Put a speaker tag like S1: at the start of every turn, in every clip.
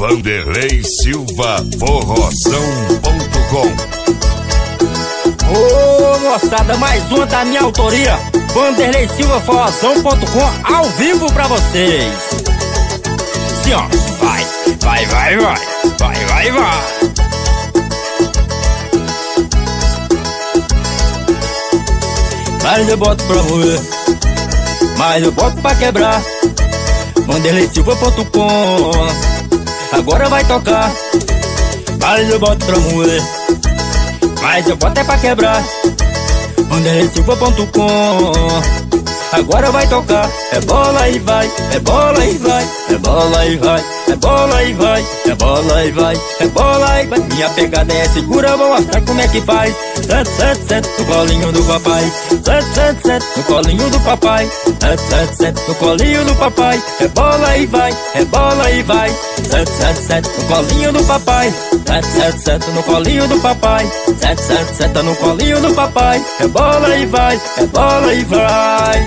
S1: Vanderlei Silva Forrozão.com
S2: Ô moçada, mais uma da minha autoria. Vanderlei Silva Forrozão.com ao vivo pra vocês. Sim, ó, vai, vai, vai, vai, vai, vai, vai. Mas eu boto pra moer Mas eu boto pra quebrar. Vanderlei Silva.com Agora vai tocar. Mas eu boto pra moer Mas eu boto é pra quebrar. Vanderlei Silva.com Agora vai tocar, é bola e vai, é bola e vai, é bola e vai, é bola e vai, é bola e vai, é bola e vai. Minha pegada é segura, vou mostrar como é que faz. Sete, sete, sete no colinho do papai. Sete, sete, sete no colinho do papai. Sete, sete, sete no colinho do papai. É bola e vai, é bola e vai. Sete, sete, sete no colinho do papai. Sete, sete, sete no colinho do papai. Sete, sete, sete no colinho do papai. É bola e vai, é bola e vai.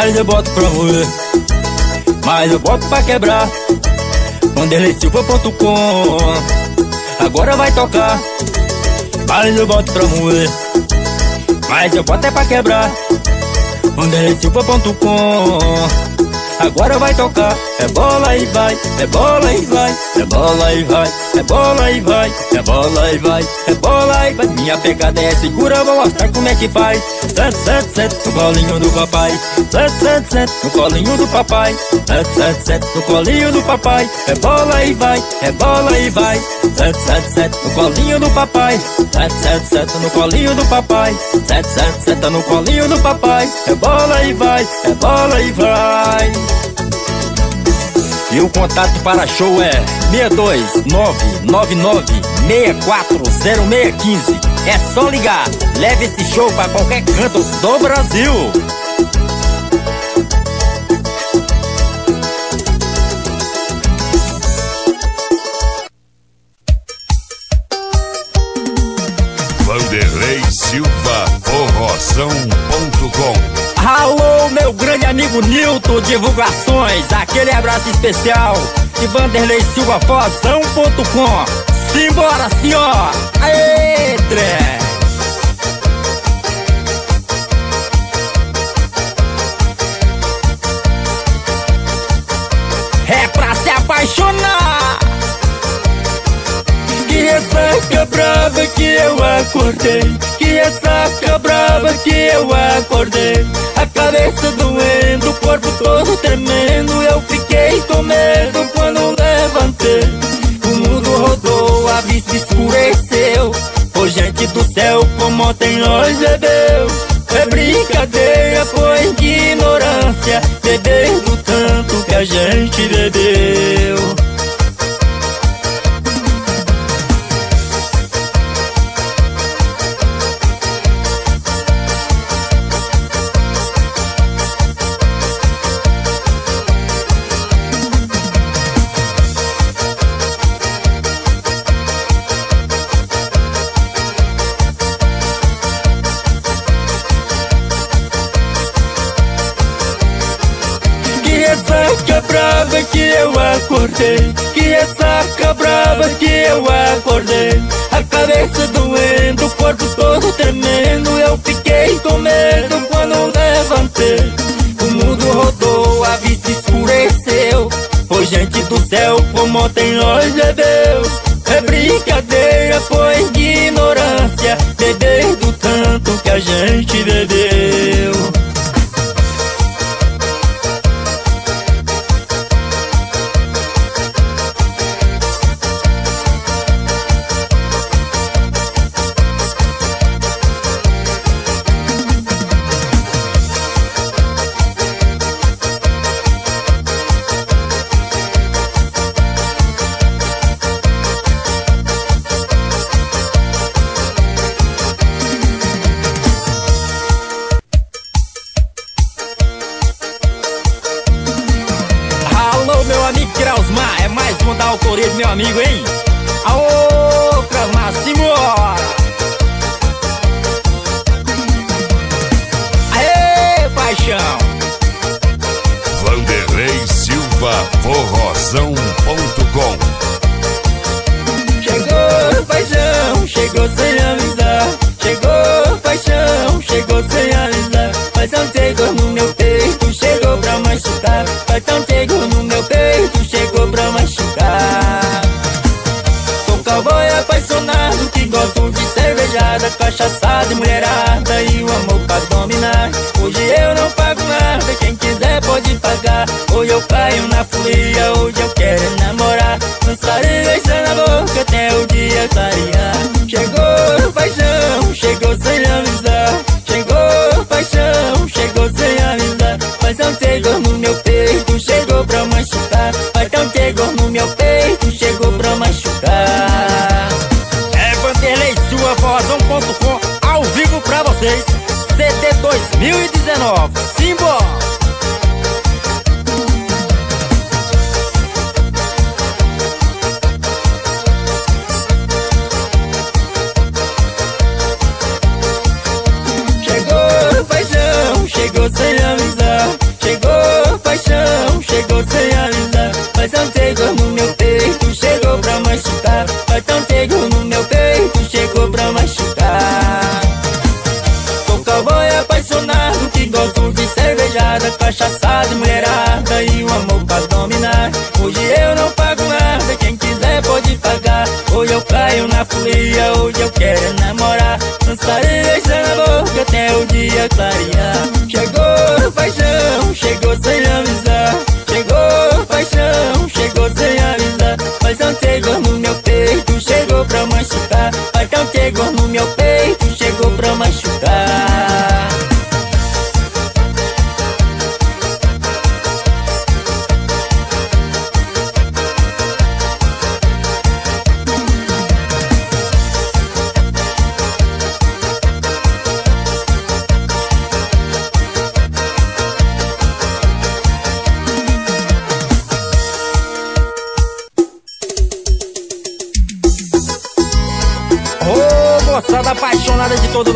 S2: Mas eu boto pra moer Mas eu boto pra quebrar. Vanderlei.com Agora vai tocar. Mas eu boto pra moer Mas eu boto é pra quebrar. Vanderlei.com Agora vai tocar, é bola e vai, é bola e vai, é bola e vai, é bola e vai, é bola e vai, é bola e vai. Minha pegada é segura, vou mostrar como é que faz. Sete, sete, sete no colinho do papai. Sete, sete, sete no colinho do papai. Sete, sete, sete no colinho do papai. É bola e vai, é bola e vai. Sete, sete, sete no colinho do papai. Sete, sete, sete no colinho do papai. Sete, sete, sete no colinho do papai. É bola e vai, é bola e vai. E o contato para show é 62999640615. É só ligar. Leve esse show para qualquer canto do Brasil.
S1: Vanderlei Silva
S2: grande amigo Nilton, divulgações, aquele abraço especial de Vanderlei Silva Fozão.com. Simbora, senhor! Aê, trem! É pra se apaixonar! Que essa brava que eu acordei Que essa brava que eu acordei A cabeça doendo, o corpo todo tremendo. Eu fiquei com medo quando levantei. O mundo rodou, a vista escureceu. Ô gente do céu, como ontem nós bebeu. É brincadeira, foi ignorância. Beber do tanto que a gente bebeu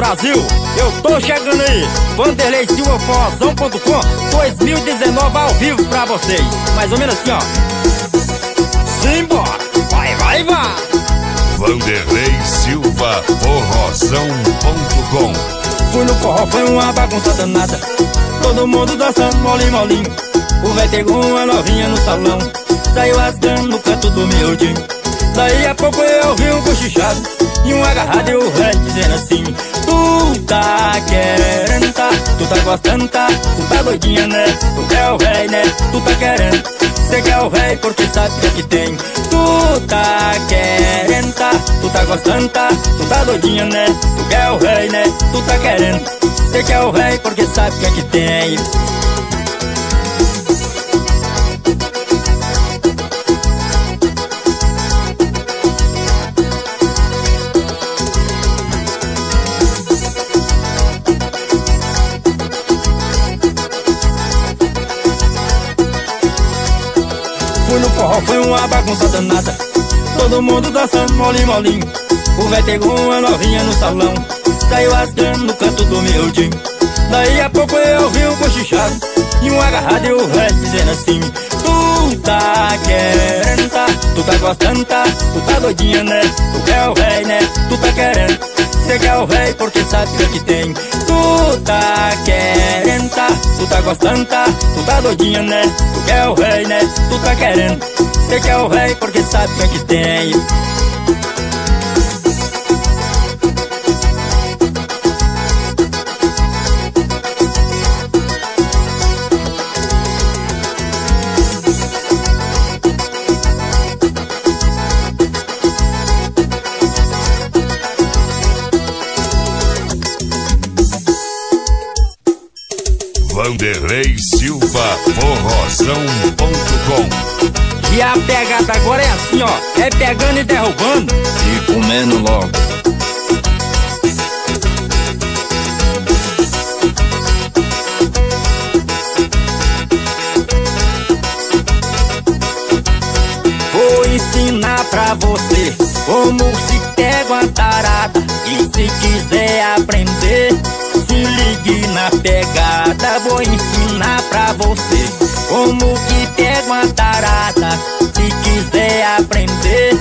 S2: Brasil, eu tô chegando aí. Vanderlei Silva Forrozão.com 2019 ao vivo pra vocês. Mais ou menos assim, ó. Simbora! Vai, vai, vai!
S1: Vanderlei Silva, forrozão.com
S2: Fui no forró, foi uma bagunça danada. Todo mundo dançando molinho, molinho. O velho pegou uma novinha no salão. Saiu rasgando no canto do miudinho. Daí a pouco eu ouvi um cochichado. E um agarrado e o velho dizendo assim: Tu tá querendo, tá? Tu tá gostando, tá? Tu tá doidinha, né? Tu quer o velho, né? Tu tá querendo. Cê quer o velho porque sabe que aqui tem. Tu tá querendo, tá? Tu tá gostando, tá? Tu tá doidinha, né? Tu quer o velho, né? Tu tá querendo. Cê quer o velho porque sabe que aqui tem. Bagunça danada. Todo mundo dançando molinho, molinho. O velho pegou uma novinha no salão. Saiu rasgando no canto do miudinho. Daí a pouco eu ouvi um cochichado E um agarrado e o velho dizendo assim Tu tá querendo, tá? Tu tá gostando, tá? Tu tá doidinha, né? Tu quer o velho, né? Tu tá querendo Cê quer o velho porque sabe que aqui tem Tu tá querendo, tá? Tu tá gostando, tá? Tu tá doidinha, né? Tu quer o velho, né? Tu tá querendo Cê quer o velho porque sabe que aqui tem
S1: Vanderlei Silva, forrozão.com
S2: E a pegada agora é assim, ó É pegando e derrubando. E comendo logo. Pra você como se pega uma tarada E se quiser aprender, se ligue na pegada. Vou ensinar pra você. Como que pega uma tarada? Se quiser aprender,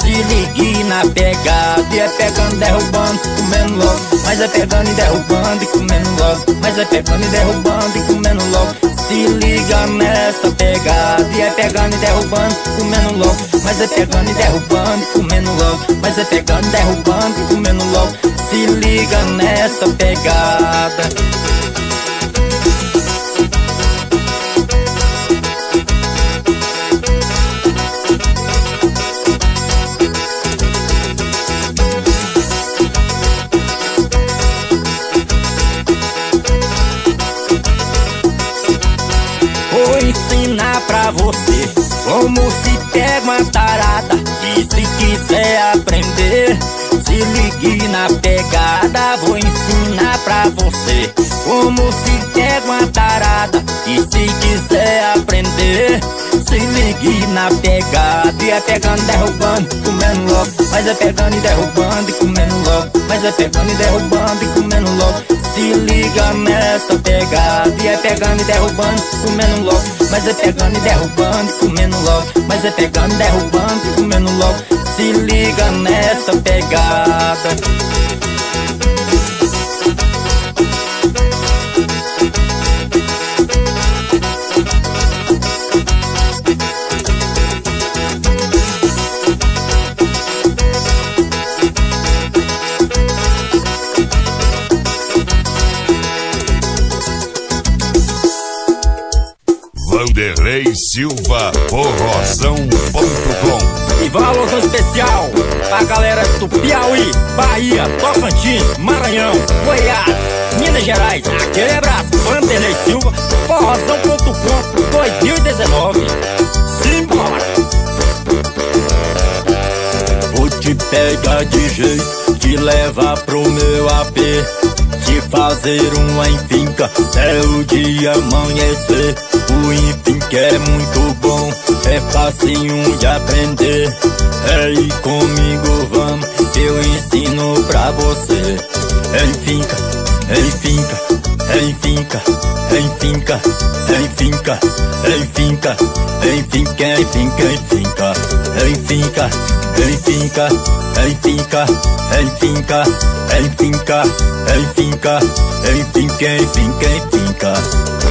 S2: se ligue na pegada. E é pegando, derrubando, comendo logo. Mas é pegando e derrubando e comendo logo. Mas é pegando e derrubando e comendo logo. Se liga nessa pegada. E é pegando e derrubando, comendo logo. Mas é pegando e derrubando, comendo logo. Mas é pegando e derrubando, comendo logo. Se liga nessa pegada Como se pega uma tarada E se quiser aprender Se ligue na pegada Vou ensinar pra você. Como se pega uma tarada E se quiser aprender Se ligue na pegada. E é pegando, derrubando, comendo logo Mas é pegando e derrubando e comendo logo Mas é pegando e derrubando e comendo logo Se liga nessa pegada. E é pegando e derrubando, comendo logo. Mas é pegando e derrubando, comendo logo. Mas é pegando, derrubando, comendo logo. Se liga nessa pegada
S1: Forrozão.com
S2: E valor especial pra galera do Piauí, Bahia, Tocantins, Maranhão, Goiás, Minas Gerais. Aquele abraço, Vanderlei Silva Forrozão.com 2019. Simbora! Vou te pegar de jeito, te levar pro meu AP de fazer uma enfinca até o dia amanhecer. O enfim que é muito bom, é facinho de aprender. É comigo, vamos, eu ensino pra você. É enfinca, é enfinca, é enfinca, é enfinca, é enfinca, é enfinca, é enfinca, é enfinca, é enfinca, é enfinca, é enfinca, é enfinca, é enfinca, é enfinca, é enfinca, é enfinca, é enfinca, é enfinca.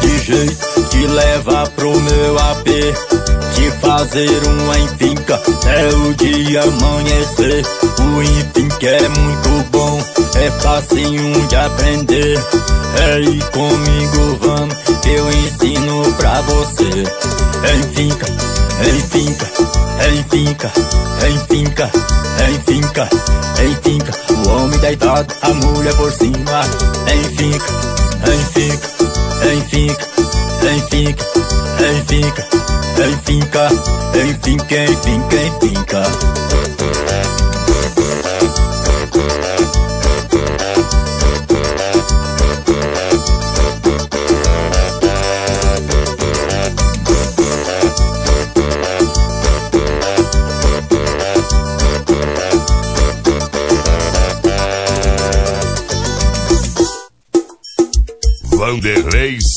S2: De jeito, te leva pro meu AP, te fazer uma enfinca até o dia amanhecer. O enfim que é muito bom, é facinho de aprender. É comigo, vamos, eu ensino pra você. É enfinca, é enfinca, é enfinca, enfinca, enfinca, enfinca. O homem deitado, a mulher por cima, enfinca, Benfica, Benfica, Benfica, Benfica, Benfica, Benfica, Benfica,
S1: Benfica.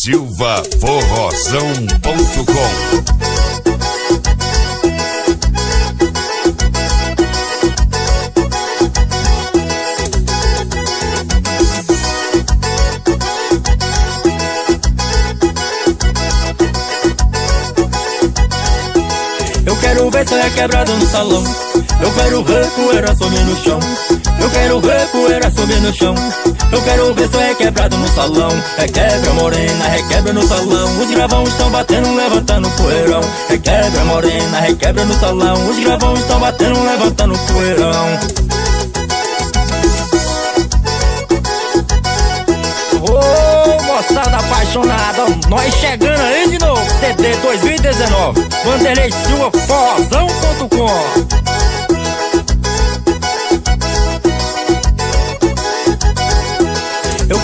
S1: Silva
S2: Eu quero ver se é quebrado no salão. Eu quero ver poeira subir no chão. Eu quero ver poeira subir no chão. Eu quero ver se é quebrado no salão. Requebra morena, requebra no salão. Os gravões estão batendo, levantando poeirão. Requebra morena, requebra no salão. Os gravões estão batendo, levantando poeirão. Moçada apaixonada, nós chegando aí de novo, CD 2019, Vanderlei Silva, forrozão.com.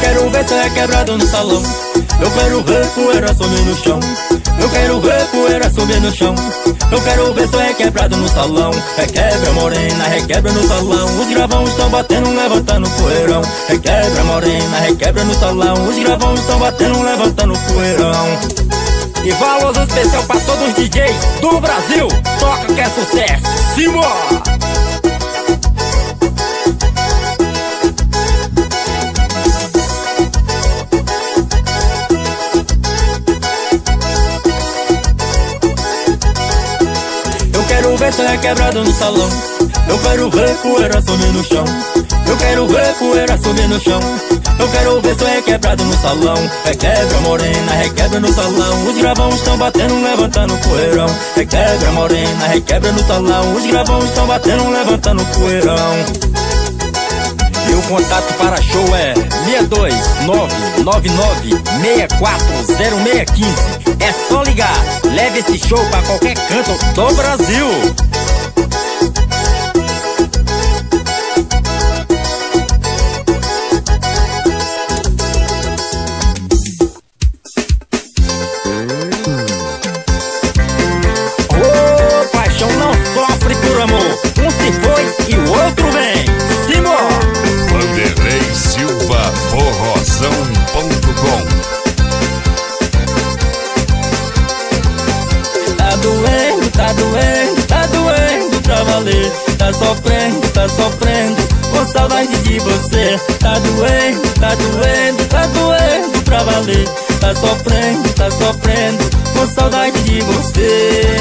S2: quero ver se é quebrado no salão. Eu quero ver poeira subir no chão. Eu quero ver poeira subir no chão. Eu quero ver se é quebrado no salão. Requebra morena, requebra no salão. Os gravão estão batendo, levantando poeirão. Requebra morena, requebra no salão. Os gravão estão batendo, levantando poeirão. E valores especial pra todos os DJs do Brasil. Toca que é sucesso, Simão! É quebrado no salão. Eu quero ver poeira subir no chão. Eu quero ver poeira subir no chão. Eu quero ver se é quebrado no salão. Requebra morena, requebra no salão. Os gravão estão batendo, levantando poeirão. Requebra morena, requebra no salão. Os gravão estão batendo, levantando poeirão. E o contato para show é 62999640615. É só ligar, leve esse show para qualquer canto do Brasil. Sofrendo, saudade de você. Tá doendo, tá doendo, tá doendo pra valer. Tá sofrendo, tá sofrendo Com saudade de você.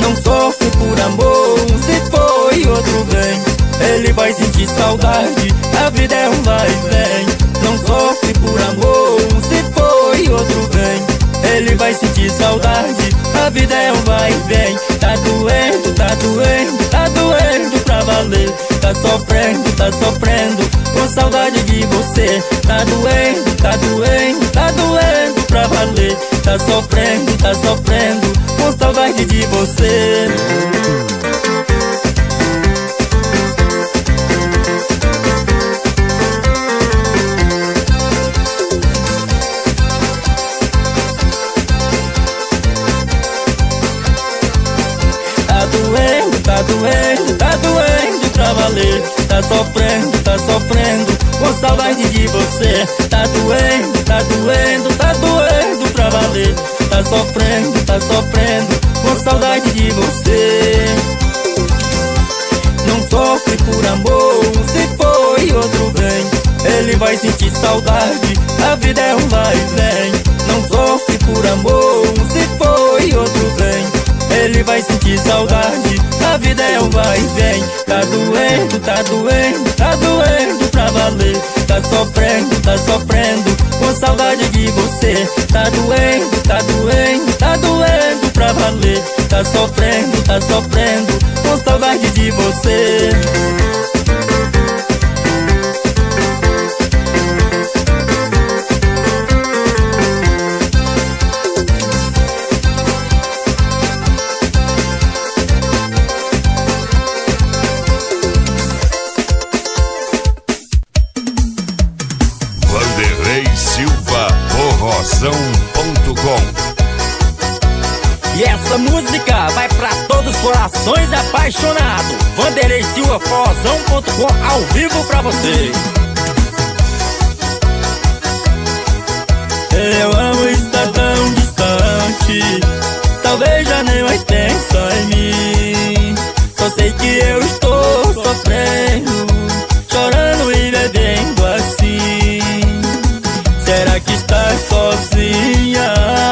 S2: Não sofre por amor Se foi outro bem. Ele vai sentir saudade A vida é um vai e vem. Não sofre por amor Se foi outro bem. Ele vai sentir saudade A vida é um vai e vem. Tá doendo, tá doendo, tá doendo pra valer Tá sofrendo, tá sofrendo Com saudade de você. Tá doendo, tá doendo, tá doendo pra valer. Tá sofrendo, tá sofrendo Com saudade de você Tá sofrendo, tá sofrendo. Com saudade de você. Tá doendo, tá doendo, tá doendo pra valer. Tá sofrendo, tá sofrendo. Com saudade de você. Não sofre por amor, se foi outro bem. Ele vai sentir saudade, a vida é um vai e vem. Não sofre por amor, vai sentir saudade. A vida é um vai e vem. Tá doendo, tá doendo, tá doendo pra valer. Tá sofrendo, tá sofrendo Com saudade de você. Tá doendo, tá doendo, tá doendo pra valer. Tá sofrendo, tá sofrendo Com saudade de você Forrozão.com ao vivo pra você. Eu amo estar tão distante, talvez já nem mais pensa em mim. Só sei que eu estou sofrendo, chorando e bebendo assim. Será que está sozinha?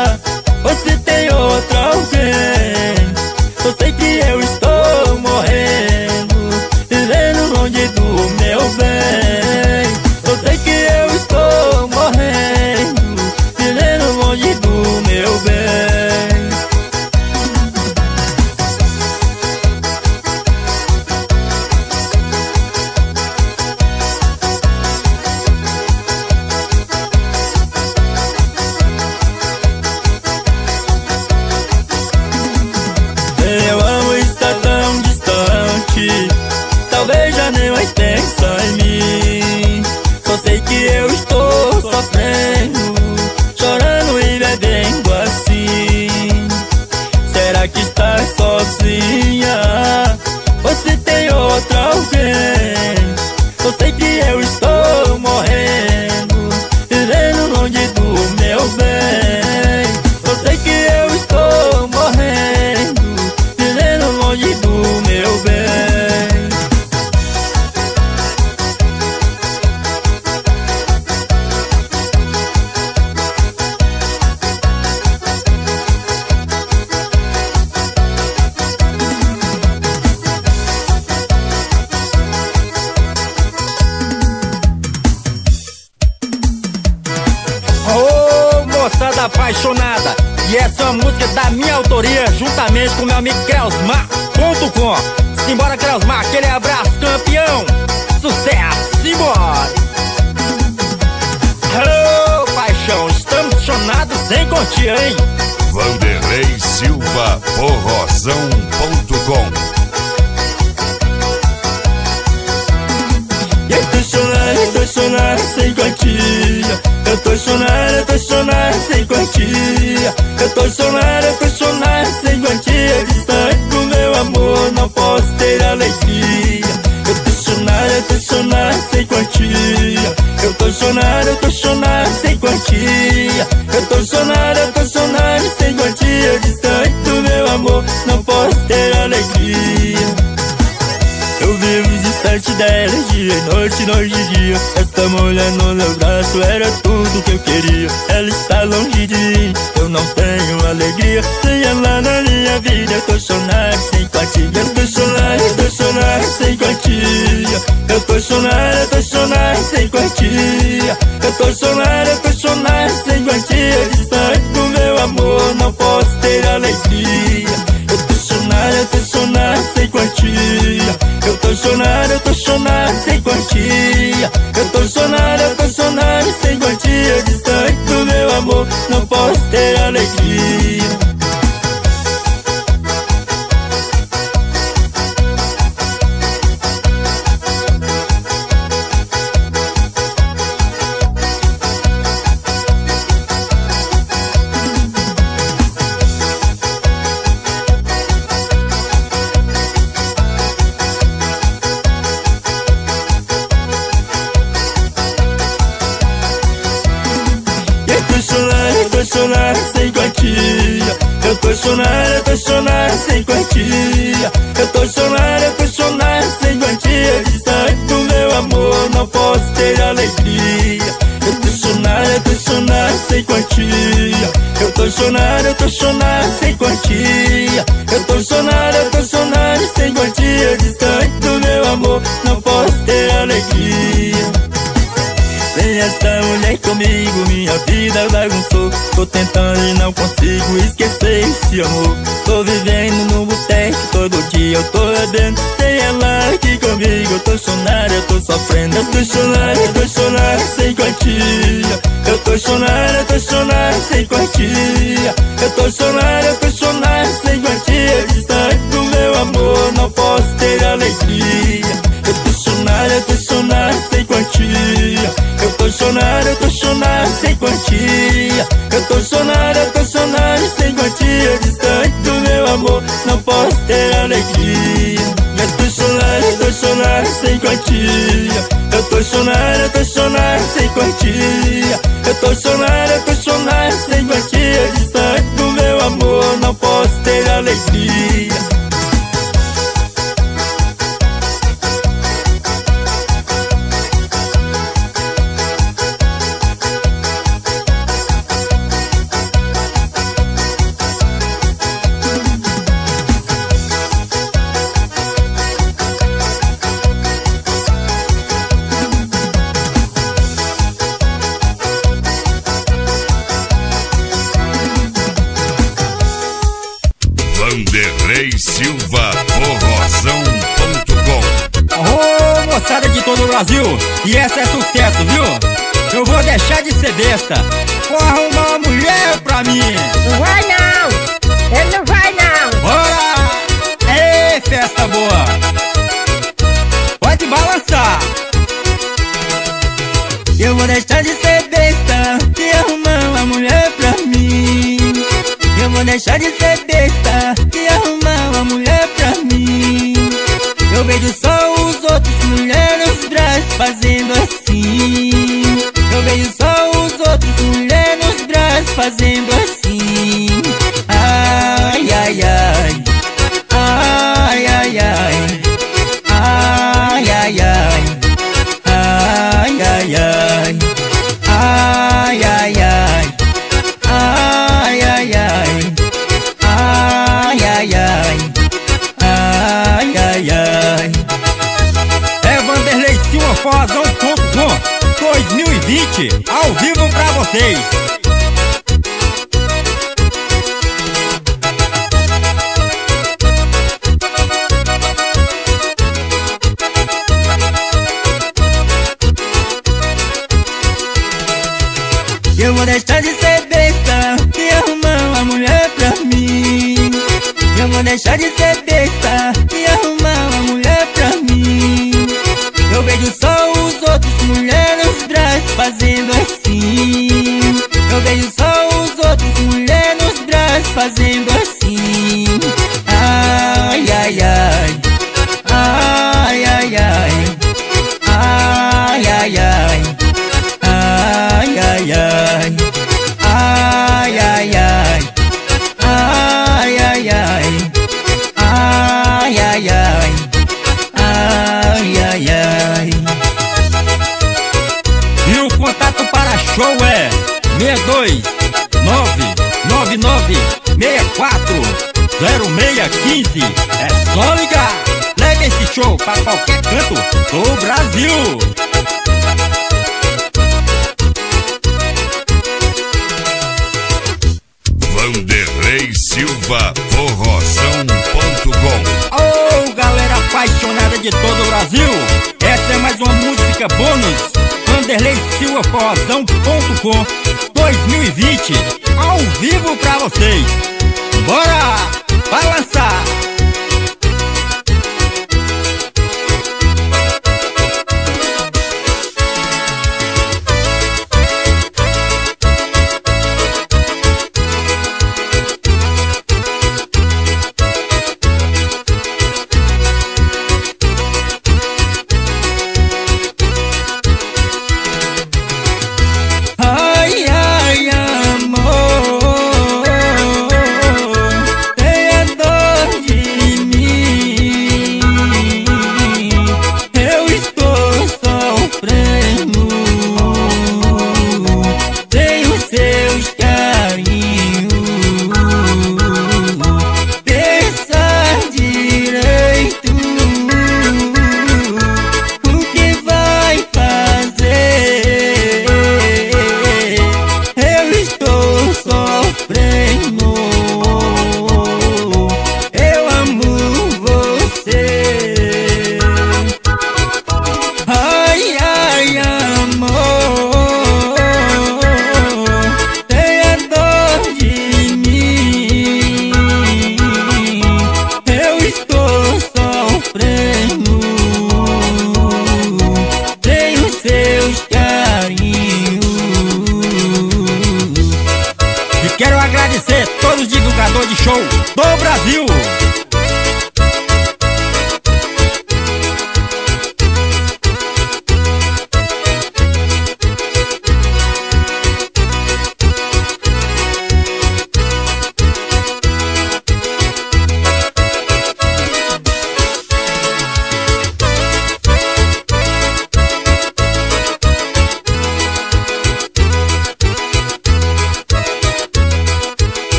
S2: Noite, noite e dia. Essa mulher no meu braço era tudo que eu queria. Ela está longe de mim, eu não tenho alegria. Sem ela na minha vida eu tô chorando sem quantia Eu tô chorando, eu tô chorando sem quantia Eu tô chorando, eu tô chorando sem quantia Eu tô chorando, tô chorando sem quantia Distante do meu amor não posso ter alegria. Eu tô chorando, tô sem quantia. Eu tô chorando, eu tô chorando sem quantia. Distante do meu amor, não posso ter alegria Eu tô chorando, eu tô chorando sem quantia. Eu tô chorando, eu tô chorando sem quantia. Distante do meu amor, não posso ter alegria. Eu tô chorando, eu tô chorando sem quantia. Eu tô chorando, eu tô chorando sem quantia. Eu tô chorando, eu tô mulher comigo, minha vida bagunçou. Tô tentando e não consigo esquecer esse amor. Tô vivendo no boteco, todo dia eu tô bebendo Sem ela aqui comigo, eu tô chorando, eu tô sofrendo. Eu tô chorando, eu tô chorando sem quantia. Eu tô chorando, eu tô chorando sem quantia. Eu tô chorando, eu tô chorando sem quantia. Distante do meu amor, não posso ter alegria. Eu tô chorando, eu tô chorando sem quantia. Eu eu tô chorando sem quantia. Eu tô chorando, eu tô chorando sem quantia. Distante do meu amor, não posso ter alegria. Eu tô chorando, eu tô chorando sem quantia. Eu tô chorando, eu tô chorando sem quantia. Eu tô chorando, eu tô chorando sem
S3: fazendo assim. Ai, ai, ai. Ai, ai, ai. Ai, ai, ai. Ai, ai, ai. Ai, ai, ai. Ai, ai, ai. Ai, ai, ai. Ai, ai, ai.
S2: É Vanderlei Silva Forrozão.com 2020 ao vivo pra vocês. 0615. É só ligar. Leve esse show para qualquer canto do Brasil.
S1: Vanderlei Silva Forrozão.com
S2: Ô galera apaixonada de todo o Brasil, essa é mais uma música bônus. Vanderlei Silva Forrozão.com 2020 ao vivo pra vocês. Bora balançar!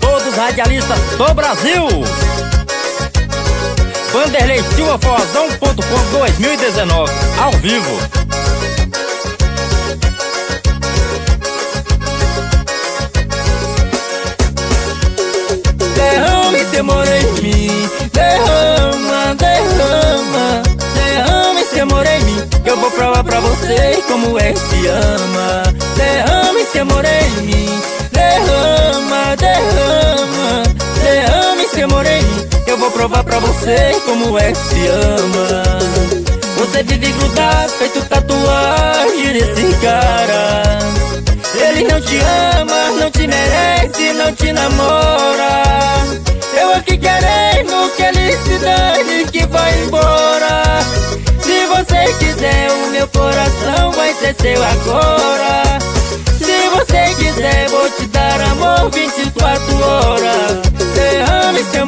S2: Todos os radialistas do Brasil. Vanderlei Silva Forrozão.com 2019 Ao vivo. Derrame amor em mim Derrama, derrama Eu vou provar pra você como é que se ama. Derrama esse amor em mim. Derrama, derrama. Derrama esse amor em mim. Eu vou provar pra você como é que se ama. Você vive grudado, feito tatuagem nesse cara Ele não te ama, não te merece, não te namora Eu aqui querendo que ele se dane, que vai embora você quiser, o meu coração vai ser seu agora. Se você quiser, vou te dar amor 24 horas. Derrame seu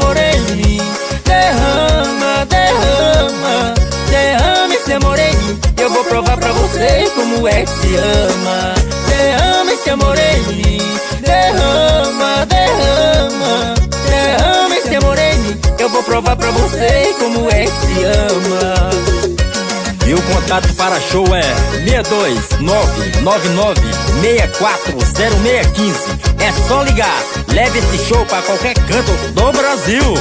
S2: mim, derrama, derrama, derrame seu amor. Eu vou provar pra você como é que se ama. Seu amor em mim, derrama, derrama, derrame seu amor em mim. Eu vou provar pra você como é que se ama. E o contato para show é 62999640615. É só ligar. Leve esse show para qualquer canto do Brasil.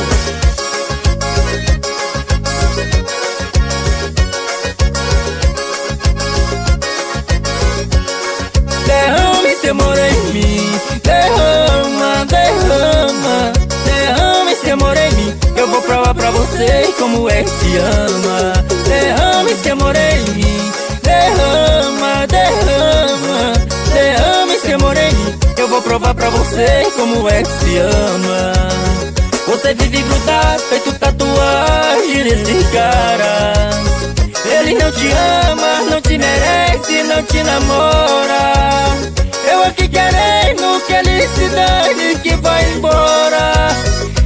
S2: Mim. Derrama, derrama. Derrame seu amor em mim. Eu vou provar pra você como é que se ama. Derrame esse amor em mim Derrama, derrama Derrama esse amor em mim Eu vou provar pra você como é que se ama Você vive grudado, feito tatuagem nesse cara Ele não te ama, não te merece, não te namora Eu aqui querendo que ele se dane, que vai embora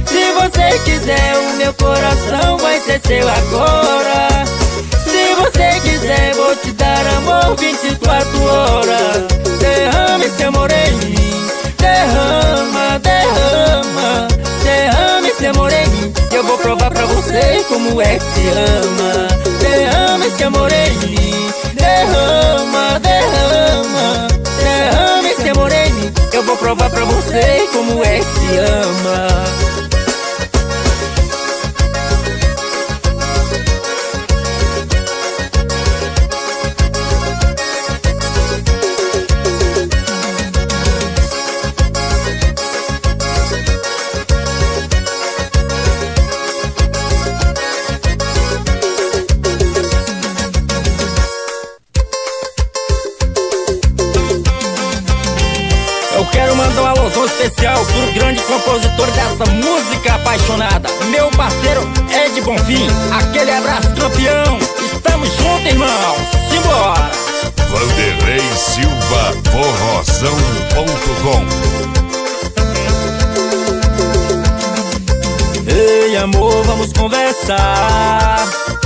S2: Se você quiser, o meu coração vai ser seu agora você quiser, vou te dar amor 24 horas. Derrame esse amor em mim, derrama, derrama, derrame esse amor em mim. Eu vou provar pra você como é que se ama. Derrame esse amor vou provar pra você como é que se ama.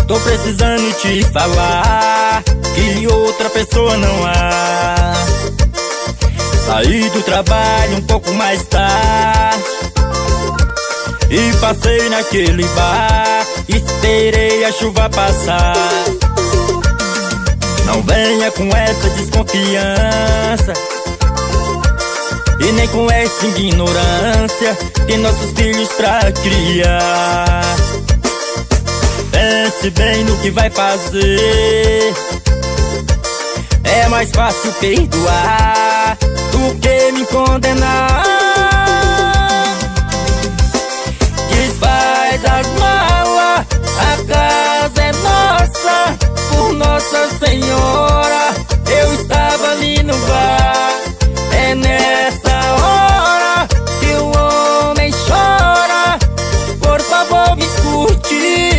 S2: Tô precisando te falar que outra pessoa não há. Saí do trabalho um pouco mais tarde E passei naquele bar. Esperei a chuva passar. Não venha com essa desconfiança E nem com essa ignorância Tem nossos filhos pra criar Pense bem no que vai fazer É mais fácil perdoar do que me condenar. Desfaz as malas, a casa é nossa, por Nossa Senhora. Eu estava ali no bar, é nessa hora que o homem chora. Por favor, me escute.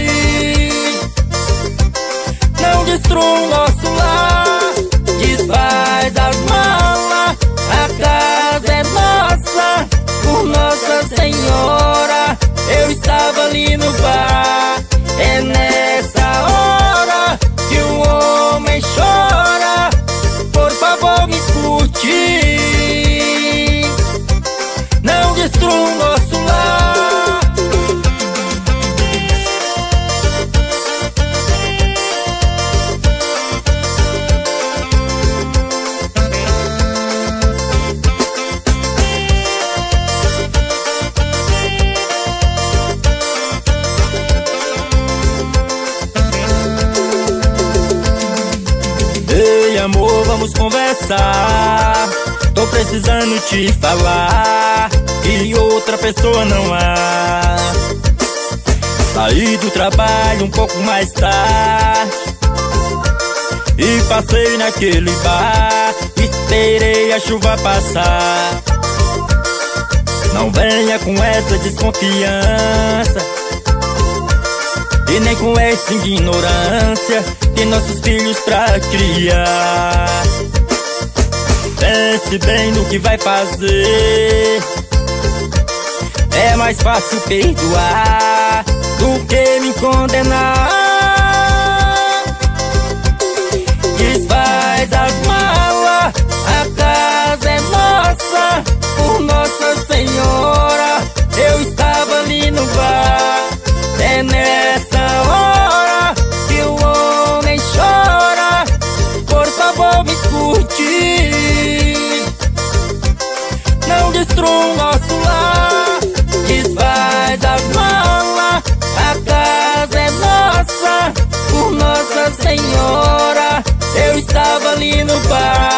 S2: O nosso lar, desfaz as malas, a casa é nossa, por Nossa Senhora. Eu estava ali no bar, é e passei naquele bar. Esperei a chuva passar. Não venha com essa desconfiança. E nem com essa ignorância Tem nossos filhos pra criar Pense bem no que vai fazer É mais fácil perdoar Do que me condenar goodbye.